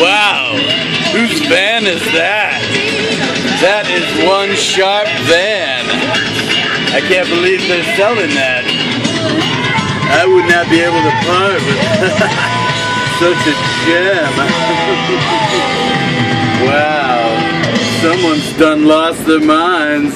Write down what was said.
Wow. Whose van is that? That is one sharp van. I can't believe they're selling that. I would not be able to part with such a gem. wow. Someone's done lost their minds.